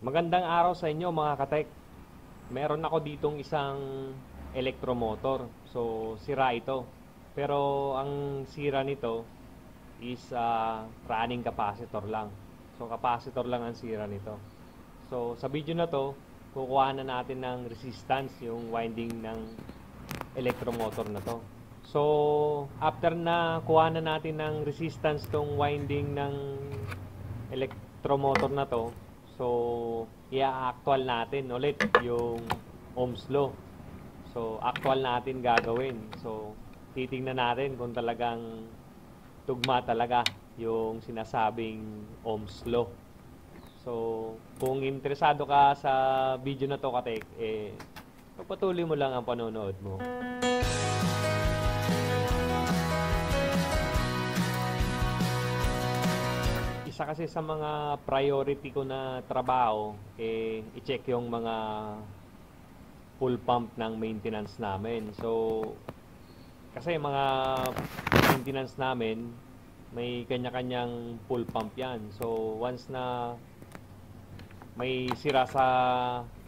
Magandang araw sa inyo mga katek. Meron ako ditong isang electromotor. So, sira ito. Pero ang sira nito is ah, running capacitor lang. So, capacitor lang ang sira nito. So, sa video na to, kukuha na natin ng resistance yung winding ng electromotor na to. So, after na kuha na natin ng resistance tong winding ng electromotor na to, so, i-actual natin ulit yung Ohm's law. So, actual natin gagawin. So, titingnan natin kung talagang tugma talaga yung sinasabing Ohm's law. So, kung interesado ka sa video na to, Katek, eh, pagpatuloy mo lang ang panonood mo. Isa kasi sa mga priority ko na trabaho, eh, i-check yung mga full pump ng maintenance namin. So, kasi mga maintenance namin, may kanya-kanyang full pump yan. So, once na may sira sa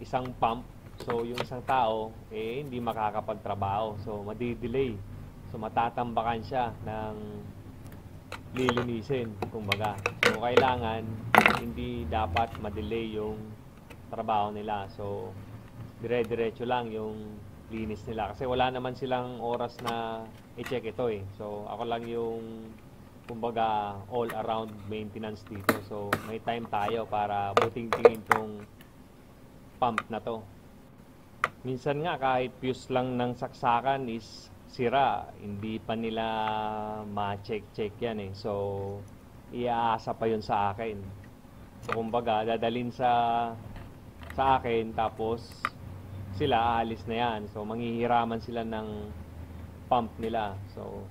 isang pump, so yung isang tao, eh, hindi makakapagtrabaho. So, madidelay. So, matatambakan siya ng lilinisin, kumbaga. So, kailangan, hindi dapat madelay yung trabaho nila. So, dire-diretso lang yung linis nila. Kasi wala naman silang oras na i-check ito eh. So, ako lang yung kumbaga all around maintenance dito. So, may time tayo para buting tingin tong pump na to. Minsan nga kahit fuse lang ng saksakan is sira, hindi pa nila ma-check-check yan eh. So, iaasa pa yun sa akin. So, kumbaga, dadalin sa sa akin tapos sila aalis na yan. So, manghihiraman sila ng pump nila. So,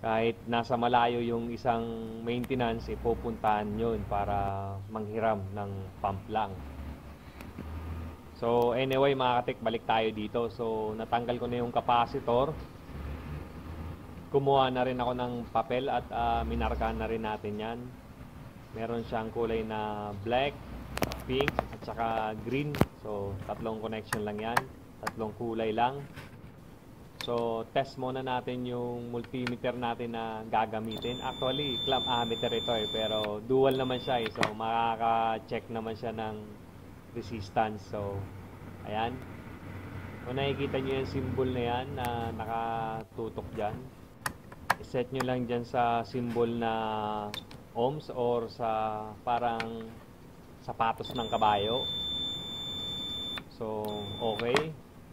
kahit nasa malayo yung isang maintenance, eh, pupuntahan yun para manghiram ng pump lang. So, anyway mga katik, balik tayo dito. So, natanggal ko na yung capacitor. Kumuha na rin ako ng papel at uh, minarkahan na rin natin yan. Meron siyang kulay na black, pink, at saka green. So, tatlong connection lang yan. Tatlong kulay lang. So, test muna natin yung multimeter natin na gagamitin. Actually, clamp ammeter ito eh, pero dual naman siya eh. So, makaka-check naman siya ng resistance. So, ayan. Kung nakikita nyo yung symbol na yan na nakatutok dyan, iset nyo lang dyan sa symbol na ohms or sa parang sapatos ng kabayo. So, okay.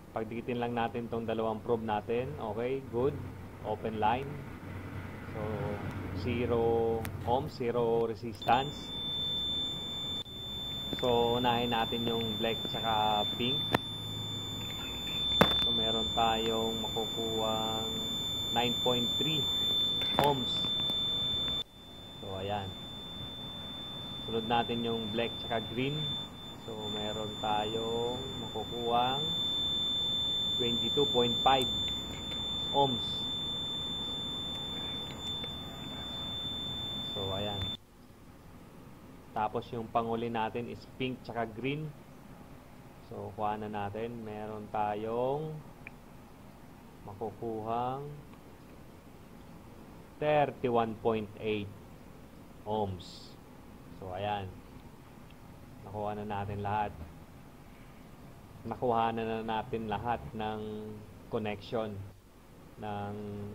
Pagdikitin lang natin tong dalawang probe natin. Okay, good. Open line. So, 0 ohms, 0 resistance. So, unahin natin yung black tsaka pink. So, meron tayong makukuha 9.3 ohms. So, ayan. Sunod natin yung black tsaka green. So, meron tayong makukuha 22.5 ohms. So, ayan. Tapos yung panguli natin is pink tsaka green. So, kuha na natin. Meron tayong makukuhang 31.8 ohms. So, ayan. Nakuha na natin lahat. Nakuha na, na natin lahat ng connection ng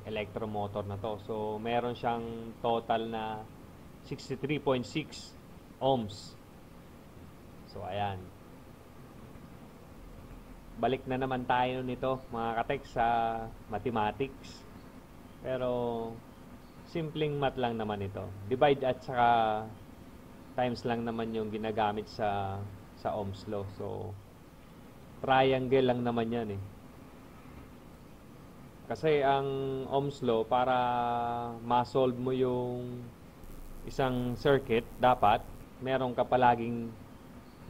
electromotor na to. So, meron siyang total na 63.6 ohms. So, ayan. Balik na naman tayo nito, mga katek, sa mathematics. Pero, simpleng math lang naman ito. Divide at saka times lang naman yung ginagamit sa sa Ohm's law. So, triangle lang naman yan eh. Kasi ang Ohm's law, para ma-solve mo yung isang circuit, dapat meron ka palaging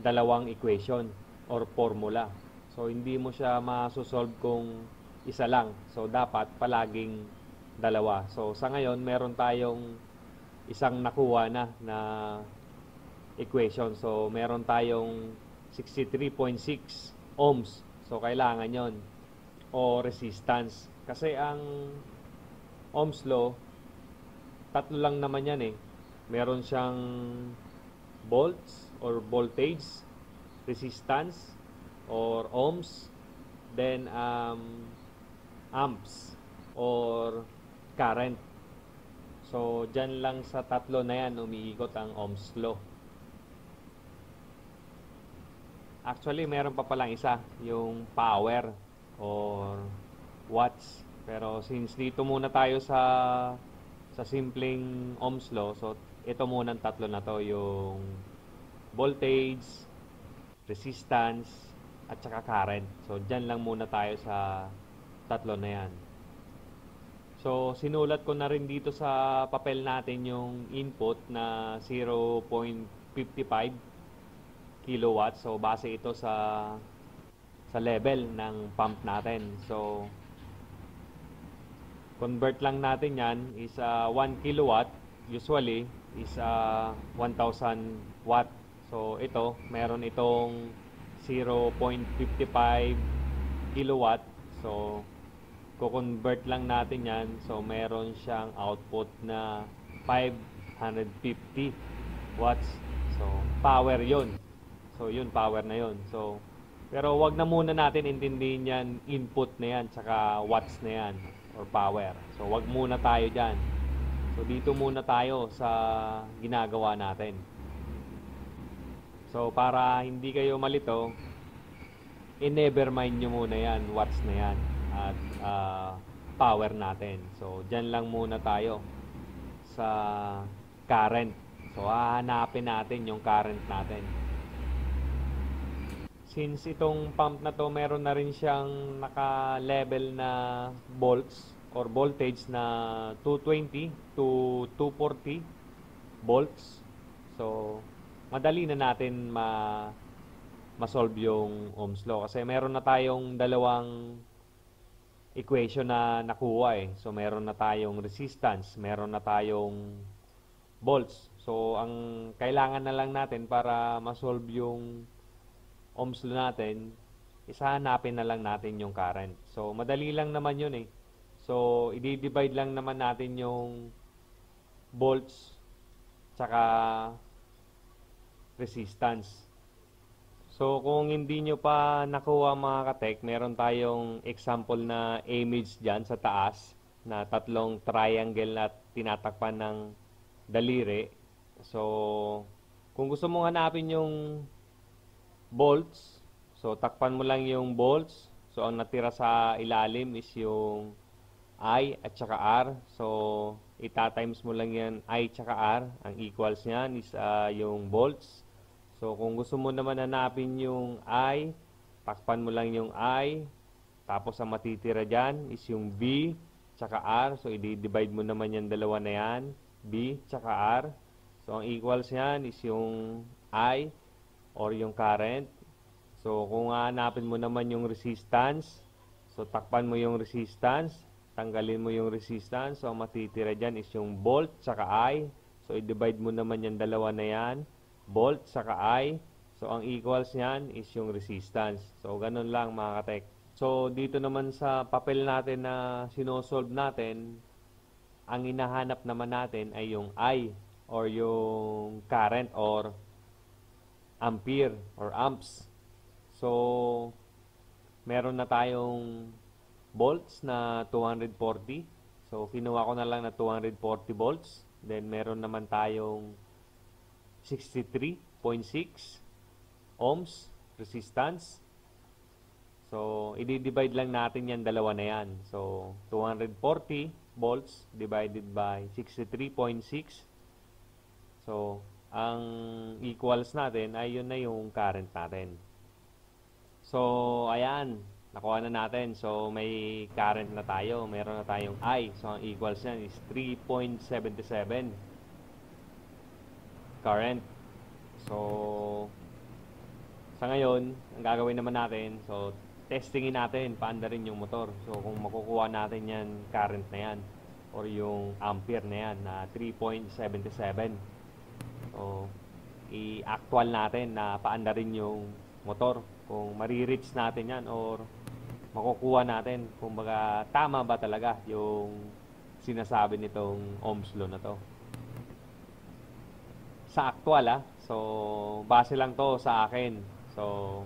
dalawang equation or formula. So, hindi mo siya masosolve kung isa lang. So, dapat palaging dalawa. So, sa ngayon, meron tayong isang nakuha na na equation. So, meron tayong 63.6 ohms. So, kailangan yon o resistance. Kasi ang ohms law, tatlo lang naman yan eh. Meron siyang volts or voltage, resistance, or ohms, then um, amps or current. So, dyan lang sa tatlo na yan umiikot ang Ohm's law. Actually, meron pa palang isa, yung power or watts. Pero since dito muna tayo sa sa simpleng Ohm's law, so ito muna ang tatlo na to, yung voltage, resistance, at saka current. So, dyan lang muna tayo sa tatlo na yan. So, sinulat ko na rin dito sa papel natin yung input na 0.55 kilowatts. So, base ito sa sa level ng pump natin. So, convert lang natin yan is uh, 1 kilowatt usually is uh, 1,000 watt. So, ito, meron itong 0.55 kilowatt. So, ko-convert lang natin yan. So, meron siyang output na 550 watts. So, power yon So, yun, power na yon So, pero wag na muna natin intindihin yan, input na yan, tsaka watts na yan, or power. So, wag muna tayo dyan. So, dito muna tayo sa ginagawa natin. So, para hindi kayo malito, i-never mind nyo muna yan, watts na yan at uh, power natin. So, dyan lang muna tayo sa current. So, hahanapin natin yung current natin. Since itong pump na to, meron na rin siyang naka-level na volts or voltage na 220 to 240 volts. So, madali na natin ma ma-solve yung Ohm's law kasi meron na tayong dalawang equation na nakuha eh. So, meron na tayong resistance, meron na tayong volts. So, ang kailangan na lang natin para ma-solve yung ohms law natin, isahanapin na lang natin yung current. So, madali lang naman yun eh. So, i-divide lang naman natin yung volts tsaka resistance. So, kung hindi nyo pa nakuha mga katek, meron tayong example na image dyan sa taas na tatlong triangle na tinatakpan ng daliri. So, kung gusto mong hanapin yung bolts, so takpan mo lang yung bolts. So, ang natira sa ilalim is yung I at saka R. So, ita-times mo lang yan I at saka R. Ang equals niyan is uh, yung volts. So, kung gusto mo naman hanapin yung I, takpan mo lang yung I. Tapos, ang matitira dyan is yung V, tsaka R. So, i-divide mo naman yung dalawa na yan. B, tsaka R. So, ang equals yan is yung I or yung current. So, kung hanapin mo naman yung resistance, so, takpan mo yung resistance. Tanggalin mo yung resistance. So, ang matitira dyan is yung volt, tsaka I. So, i-divide mo naman yung dalawa na yan volt saka I. So, ang equals niyan is yung resistance. So, ganun lang mga katek. So, dito naman sa papel natin na sinosolve natin, ang hinahanap naman natin ay yung I or yung current or ampere or amps. So, meron na tayong volts na 240. So, kinuha ko na lang na 240 volts. Then, meron naman tayong 63.6 ohms resistance. So, i-divide lang natin yan dalawa na yan. So, 240 volts divided by 63.6. So, ang equals natin ay yun na yung current natin. So, ayan. Nakuha na natin. So, may current na tayo. Meron na tayong I. So, ang equals yan is 3.77 current. So, sa ngayon, ang gagawin naman natin, so, testingin natin, paanda rin yung motor. So, kung makukuha natin yan, current na yan, or yung ampere na yan, na 3.77. So, i-actual natin na paandarin yung motor. Kung marireach natin yan or makukuha natin. Kumbaga, tama ba talaga yung sinasabi nitong Ohm's Law na to. Sa actual ah. So, base lang to sa akin. So,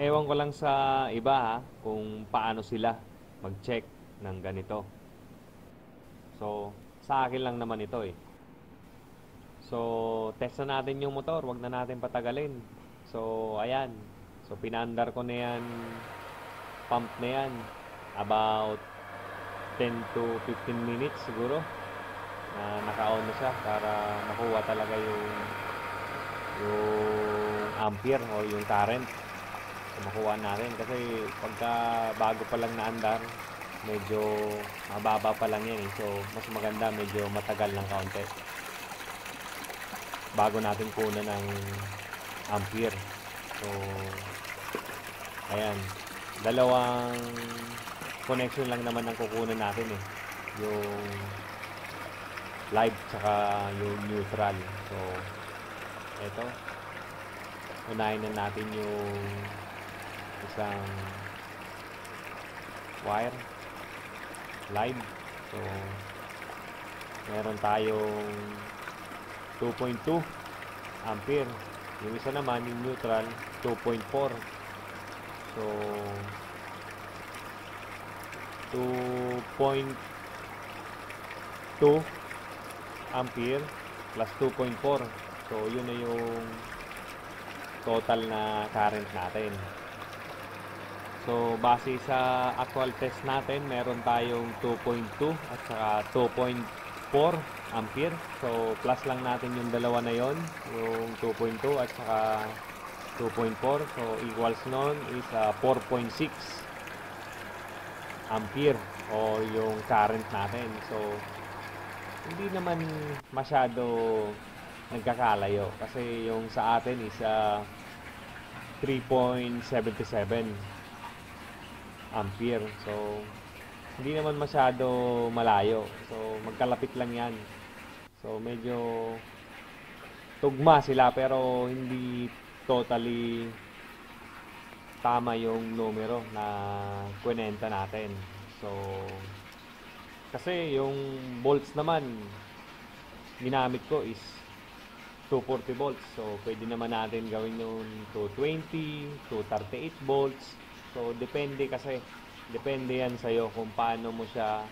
ewan ko lang sa iba ha, kung paano sila mag-check ng ganito. So, sa akin lang naman ito eh. So, test na natin yung motor. Huwag na natin patagalin. So, ayan. So, pinandar ko na yan. Pump na yan. About 10 to 15 minutes siguro. Na naka-on na siya para makuha talaga yung yung ampere o yung current. So, makuha natin. Kasi pagka bago pa lang naandar, medyo mababa pa lang yan eh. So, mas maganda medyo matagal ng kaunti bago natin kunan ng ampere. So, ayan. Dalawang connection lang naman ang kukunan natin eh. Yung live tsaka yung neutral. So, eto. Unahin na natin yung isang wire live. So, meron tayong 2.2 ampere. Yung isa naman, yung neutral, 2.4. So, 2.2 ampere plus 2.4. So, yun na yung total na current natin. So, base sa actual test natin, meron tayong 2.2 at saka 2.4 ampere. So, plus lang natin yung dalawa na yon yung 2.2 at saka 2.4. So, equals nun is uh, 4.6 ampere o yung current natin. So, hindi naman masyado nagkakalayo kasi yung sa atin is uh, 3.77 ampere. So, hindi naman masyado malayo. So, magkalapit lang yan. So, medyo tugma sila pero hindi totally tama yung numero na kwenta natin. So, kasi yung volts naman ginamit ko is 240 volts. So, pwede naman natin gawin yung 220, 238 volts. So, depende kasi. Depende yan sa'yo kung paano mo siya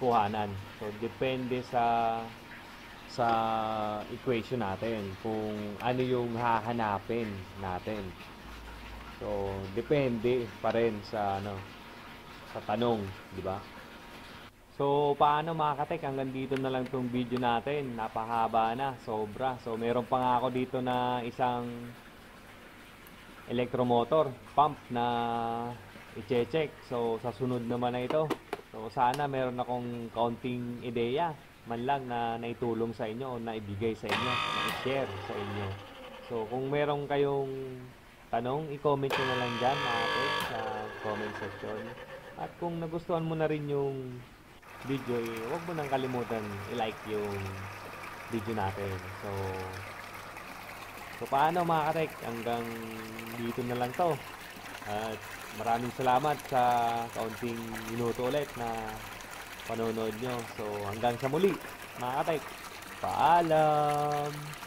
kuhanan. So, depende sa sa equation natin kung ano yung hahanapin natin. So, depende pa rin sa ano sa tanong, di ba? So, paano mga katek? Hanggang dito na lang itong video natin. Napahaba na, sobra. So, meron pa nga ako dito na isang electromotor, pump na i-check. So, sa sunod naman na ito. So, sana meron akong kaunting ideya man lang na naitulong sa inyo o naibigay sa inyo, na-share sa inyo. So, kung meron kayong tanong, i-comment nyo na lang dyan katek sa comment section. At kung nagustuhan mo na rin yung video, eh, huwag mo nang kalimutan i-like yung video natin. So, so paano mga katek? Hanggang dito na lang to. At maraming salamat sa kaunting minuto ulit na panonood nyo. So, hanggang sa muli, mga katek. Paalam!